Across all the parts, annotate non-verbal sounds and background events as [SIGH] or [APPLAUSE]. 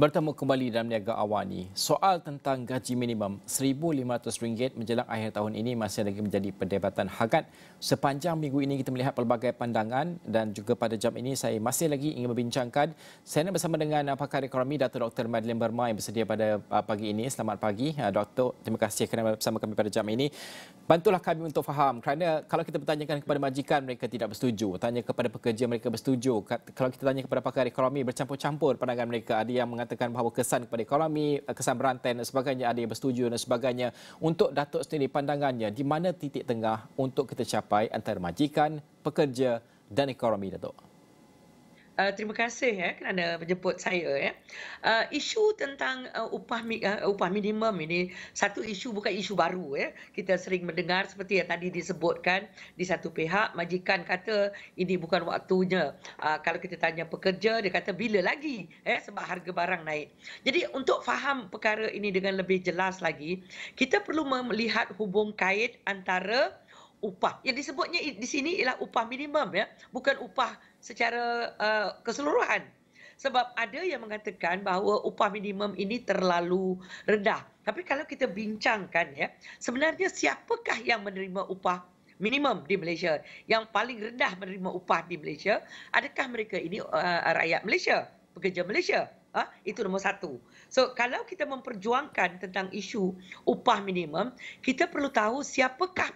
Bertemu kembali dalam Niaga Awani. Soal tentang gaji minimum RM1,500 menjelang akhir tahun ini masih lagi menjadi perdebatan hangat. Sepanjang minggu ini kita melihat pelbagai pandangan dan juga pada jam ini saya masih lagi ingin membincangkan. Saya nak bersama dengan pakar ekonomi Dr. Dr. Madeline Berma yang bersedia pada uh, pagi ini. Selamat pagi uh, Dr. Terima kasih kerana bersama kami pada jam ini. Bantulah kami untuk faham kerana kalau kita bertanyakan kepada majikan mereka tidak bersetuju. Tanya kepada pekerja mereka bersetuju. Kalau kita tanya kepada pakar ekonomi bercampur-campur pandangan mereka. Ada yang mengatakan mengatakan bahawa kesan kepada ekonomi, eh, kesan berantai dan sebagainya ada yang bersetuju dan sebagainya. Untuk Datuk sendiri pandangannya di mana titik tengah untuk kita capai antara majikan, pekerja dan ekonomi Datuk? Uh, terima kasih ya kerana menjemput saya ya. Uh, isu tentang uh, upah uh, upah minimum ini satu isu bukan isu baru ya. Kita sering mendengar seperti yang tadi disebutkan di satu pihak majikan kata ini bukan waktunya. Uh, kalau kita tanya pekerja dia kata bila lagi eh sebab harga barang naik. Jadi untuk faham perkara ini dengan lebih jelas lagi, kita perlu melihat hubung kait antara upah. Yang disebutnya di sini ialah upah minimum ya, bukan upah secara uh, keseluruhan. Sebab ada yang mengatakan bahawa upah minimum ini terlalu rendah. Tapi kalau kita bincangkan ya, sebenarnya siapakah yang menerima upah minimum di Malaysia? Yang paling rendah menerima upah di Malaysia, adakah mereka ini uh, rakyat Malaysia, pekerja Malaysia? Ha? Itu nombor satu. So, kalau kita memperjuangkan tentang isu upah minimum, kita perlu tahu siapakah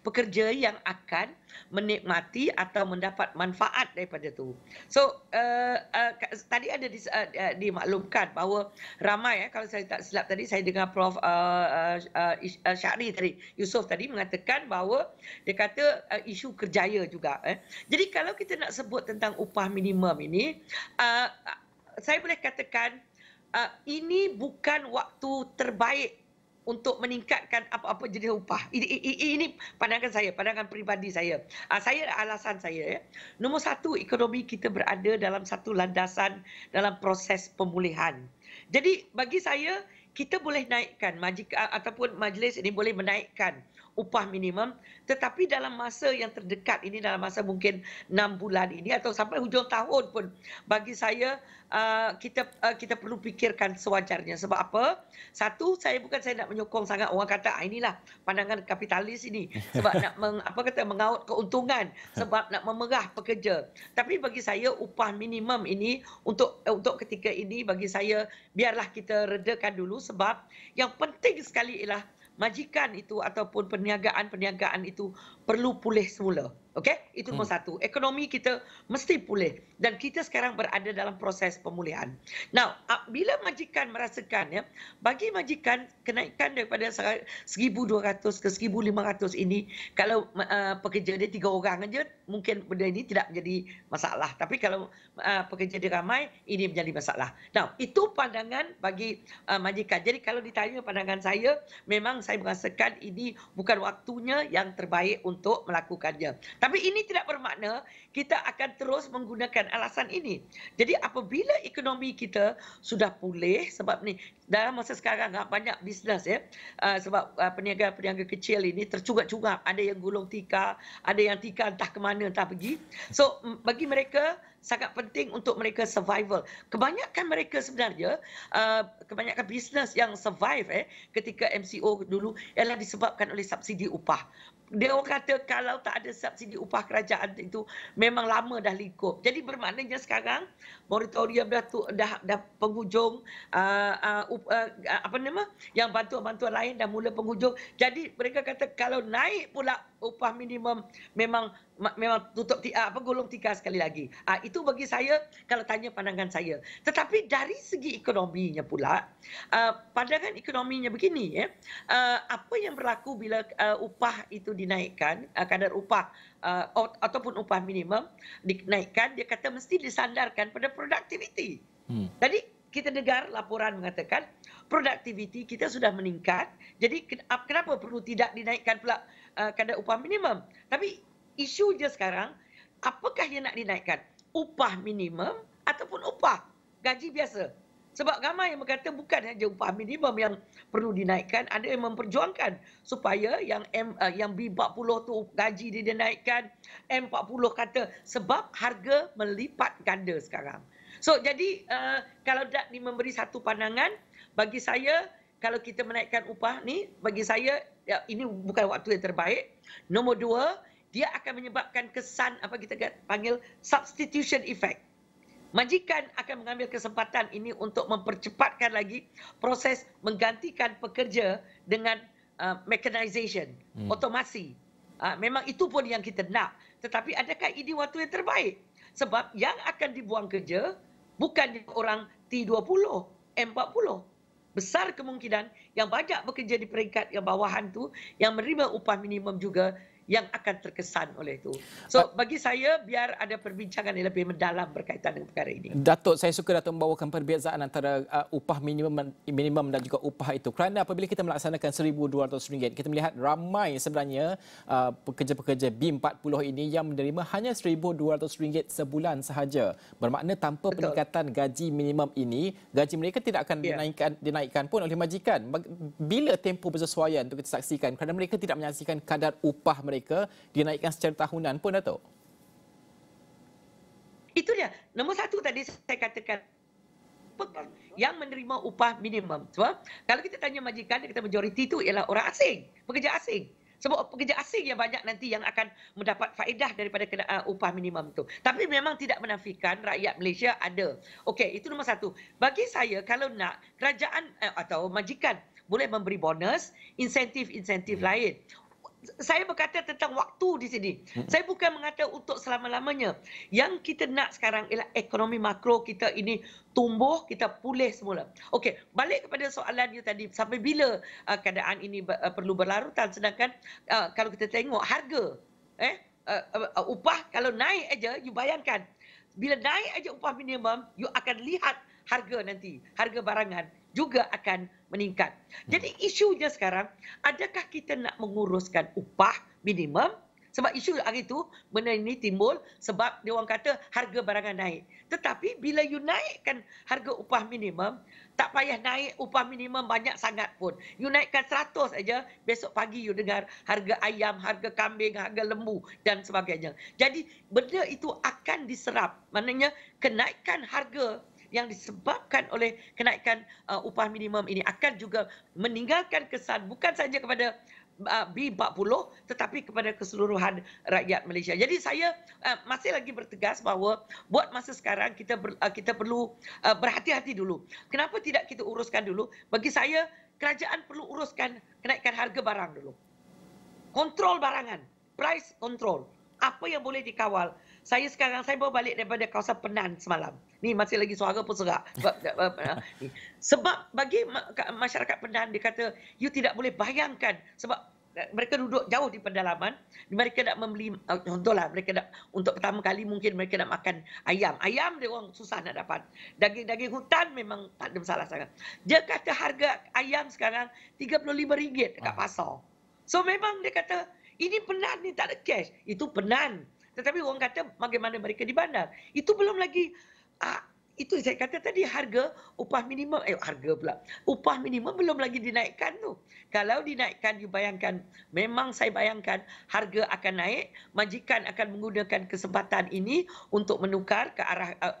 pekerja yang akan menikmati atau mendapat manfaat daripada itu. So uh, uh, tadi ada di, uh, dimaklumkan bahawa ramai ya kalau saya tak silap tadi saya dengar Prof uh, uh, uh, Syahri tadi Yusof tadi mengatakan bahawa dia kata uh, isu kerjaya juga. Eh. Jadi kalau kita nak sebut tentang upah minimum ini, uh, saya boleh katakan uh, ini bukan waktu terbaik untuk meningkatkan apa-apa jenis upah. Ini, ini, pandangan saya, pandangan peribadi saya. Uh, saya alasan saya. Ya. Nombor satu, ekonomi kita berada dalam satu landasan dalam proses pemulihan. Jadi bagi saya, kita boleh naikkan, majik, ataupun majlis ini boleh menaikkan upah minimum. Tetapi dalam masa yang terdekat ini dalam masa mungkin 6 bulan ini atau sampai hujung tahun pun bagi saya uh, kita uh, kita perlu fikirkan sewajarnya. Sebab apa? Satu saya bukan saya nak menyokong sangat. Orang kata ah, inilah pandangan kapitalis ini. [LAUGHS] Sebab nak meng, apa kata mengaut keuntungan. Sebab nak memerah pekerja. Tapi bagi saya upah minimum ini untuk uh, untuk ketika ini bagi saya biarlah kita redakan dulu. Sebab yang penting sekali ialah majikan itu ataupun perniagaan-perniagaan itu perlu pulih semula. Okey, itu nombor hmm. satu. Ekonomi kita mesti pulih dan kita sekarang berada dalam proses pemulihan. Now, bila majikan merasakan ya, bagi majikan kenaikan daripada 1200 ke 1500 ini kalau uh, pekerja dia tiga orang aja mungkin benda ini tidak menjadi masalah. Tapi kalau uh, pekerja dia ramai ini menjadi masalah. Now, itu pandangan bagi uh, majikan. Jadi kalau ditanya pandangan saya, memang saya merasakan ini bukan waktunya yang terbaik untuk melakukannya. Tapi ini tidak bermakna kita akan terus menggunakan alasan ini. Jadi apabila ekonomi kita sudah pulih sebab ni dalam masa sekarang banyak bisnes ya uh, sebab uh, peniaga-peniaga kecil ini tercugap-cugap ada yang gulung tikar, ada yang tikar entah ke mana entah pergi. So bagi mereka sangat penting untuk mereka survival. Kebanyakan mereka sebenarnya uh, kebanyakan bisnes yang survive eh ketika MCO dulu ialah disebabkan oleh subsidi upah dia orang kata kalau tak ada subsidi upah kerajaan itu memang lama dah lingkup. Jadi bermaknanya sekarang moratorium dah tu, dah dah penghujung uh, uh, uh, apa nama yang bantuan-bantuan lain dah mula penghujung. Jadi mereka kata kalau naik pula upah minimum memang memang tutup apa gulung tikar sekali lagi. Uh, itu bagi saya kalau tanya pandangan saya. Tetapi dari segi ekonominya pula uh, pandangan ekonominya begini ya. Uh, apa yang berlaku bila uh, upah itu dinaikkan uh, kadar upah uh, ataupun upah minimum dinaikkan dia kata mesti disandarkan pada produktiviti. Hmm. Jadi kita dengar laporan mengatakan produktiviti kita sudah meningkat. Jadi kenapa perlu tidak dinaikkan pula uh, kadar upah minimum? Tapi isu dia sekarang apakah yang nak dinaikkan? Upah minimum ataupun upah gaji biasa? Sebab ramai yang berkata bukan saja upah minimum yang perlu dinaikkan, ada yang memperjuangkan supaya yang M uh, yang B40 tu gaji dia dinaikkan, M40 kata sebab harga melipat ganda sekarang. So jadi uh, kalau tak ni memberi satu pandangan bagi saya kalau kita menaikkan upah ni bagi saya ya, ini bukan waktu yang terbaik. Nombor dua, dia akan menyebabkan kesan apa kita panggil substitution effect. Majikan akan mengambil kesempatan ini untuk mempercepatkan lagi proses menggantikan pekerja dengan uh, mechanization, hmm. otomasi. Uh, memang itu pun yang kita nak. Tetapi adakah ini waktu yang terbaik? Sebab yang akan dibuang kerja bukan orang T20, M40 besar kemungkinan yang banyak bekerja di peringkat yang bawahan tu yang menerima upah minimum juga yang akan terkesan oleh itu. So bagi saya biar ada perbincangan yang lebih mendalam berkaitan dengan perkara ini. Datuk, saya suka Datuk membawakan perbezaan antara uh, upah minimum minimum dan juga upah itu. Kerana apabila kita melaksanakan RM1,200, kita melihat ramai sebenarnya uh, pekerja-pekerja B40 ini yang menerima hanya RM1,200 sebulan sahaja. Bermakna tanpa Betul. peningkatan gaji minimum ini, gaji mereka tidak akan yeah. dinaikkan dinaikkan pun oleh majikan. Bila tempoh bersesuaian untuk kita saksikan kerana mereka tidak menyaksikan kadar upah mereka mereka dinaikkan secara tahunan pun Datuk? Itu dia. Nombor satu tadi saya katakan yang menerima upah minimum. Sebab kalau kita tanya majikan, kita majoriti itu ialah orang asing, pekerja asing. Sebab pekerja asing yang banyak nanti yang akan mendapat faedah daripada kena, uh, upah minimum itu. Tapi memang tidak menafikan rakyat Malaysia ada. Okey, itu nombor satu. Bagi saya, kalau nak kerajaan uh, atau majikan boleh memberi bonus, insentif-insentif hmm. lain saya berkata tentang waktu di sini. Hmm. Saya bukan mengata untuk selama-lamanya. Yang kita nak sekarang ialah ekonomi makro kita ini tumbuh, kita pulih semula. Okey, balik kepada soalan you tadi. Sampai bila uh, keadaan ini uh, perlu berlarutan? Sedangkan uh, kalau kita tengok harga, eh, uh, uh, uh, upah kalau naik aja, you bayangkan. Bila naik aja upah minimum, you akan lihat harga nanti, harga barangan juga akan meningkat. Jadi hmm. isunya sekarang, adakah kita nak menguruskan upah minimum? Sebab isu hari itu, benda ini timbul sebab dia orang kata harga barangan naik. Tetapi bila you naikkan harga upah minimum, tak payah naik upah minimum banyak sangat pun. You naikkan 100 saja, besok pagi you dengar harga ayam, harga kambing, harga lembu dan sebagainya. Jadi benda itu akan diserap. Maknanya kenaikan harga yang disebabkan oleh kenaikan uh, upah minimum ini akan juga meninggalkan kesan bukan saja kepada uh, B40 tetapi kepada keseluruhan rakyat Malaysia. Jadi saya uh, masih lagi bertegas bahawa buat masa sekarang kita ber, uh, kita perlu uh, berhati-hati dulu. Kenapa tidak kita uruskan dulu? Bagi saya kerajaan perlu uruskan kenaikan harga barang dulu. Kontrol barangan, price control. Apa yang boleh dikawal? Saya sekarang saya bawa balik daripada kawasan Penan semalam. Ni masih lagi suara pun serak. Sebab [LAUGHS] bagi masyarakat Penan dia kata you tidak boleh bayangkan. Sebab mereka duduk jauh di pedalaman. Mereka nak membeli contohlah mereka nak untuk pertama kali mungkin mereka nak makan ayam. Ayam dia orang susah nak dapat. Daging-daging hutan memang tak ada masalah sangat. Dia kata harga ayam sekarang RM35 dekat pasar. So memang dia kata ini penan ni tak ada cash. Itu penan tetapi orang kata bagaimana mereka di bandar. Itu belum lagi uh, itu saya kata tadi harga upah minimum eh harga pula. Upah minimum belum lagi dinaikkan tu. Kalau dinaikkan you bayangkan memang saya bayangkan harga akan naik, majikan akan menggunakan kesempatan ini untuk menukar ke arah uh,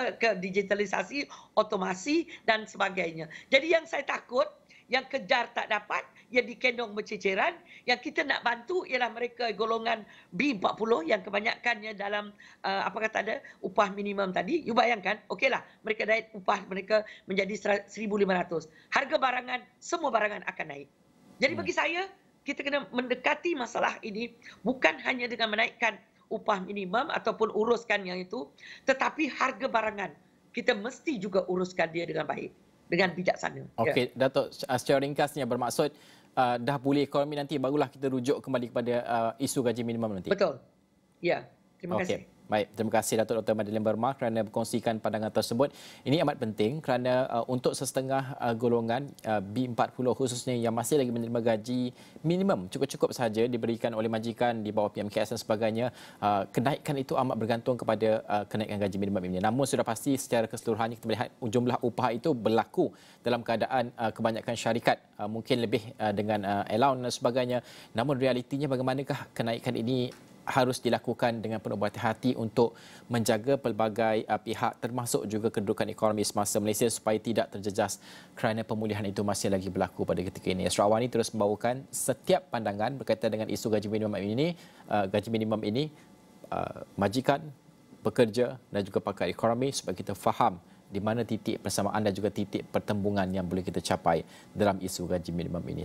uh, ke digitalisasi, otomasi dan sebagainya. Jadi yang saya takut yang kejar tak dapat, yang dikendong berceceran, yang kita nak bantu ialah mereka golongan B40 yang kebanyakannya dalam uh, apa kata ada upah minimum tadi. You bayangkan, okeylah mereka naik upah mereka menjadi 1,500. Harga barangan, semua barangan akan naik. Jadi hmm. bagi saya, kita kena mendekati masalah ini bukan hanya dengan menaikkan upah minimum ataupun uruskan yang itu, tetapi harga barangan kita mesti juga uruskan dia dengan baik dengan bijaksana. Okey, ya. Datuk, secara ringkasnya bermaksud uh, dah pulih ekonomi nanti barulah kita rujuk kembali kepada uh, isu gaji minimum nanti. Betul. Ya, terima okay. kasih. Baik, terima kasih Datuk Dr. Madeline Berma kerana berkongsikan pandangan tersebut. Ini amat penting kerana uh, untuk sesetengah uh, golongan uh, B40 khususnya yang masih lagi menerima gaji minimum cukup-cukup sahaja diberikan oleh majikan di bawah PMKS dan sebagainya, uh, kenaikan itu amat bergantung kepada uh, kenaikan gaji minimum ini. Namun sudah pasti secara keseluruhannya kita melihat jumlah upah itu berlaku dalam keadaan uh, kebanyakan syarikat uh, mungkin lebih uh, dengan uh, allowance dan sebagainya. Namun realitinya bagaimanakah kenaikan ini harus dilakukan dengan penuh berhati-hati untuk menjaga pelbagai uh, pihak termasuk juga kedudukan ekonomi semasa Malaysia supaya tidak terjejas kerana pemulihan itu masih lagi berlaku pada ketika ini. Sarawani terus membawakan setiap pandangan berkaitan dengan isu gaji minimum ini, uh, gaji minimum ini uh, majikan, pekerja dan juga pakar ekonomi supaya kita faham di mana titik persamaan dan juga titik pertembungan yang boleh kita capai dalam isu gaji minimum ini.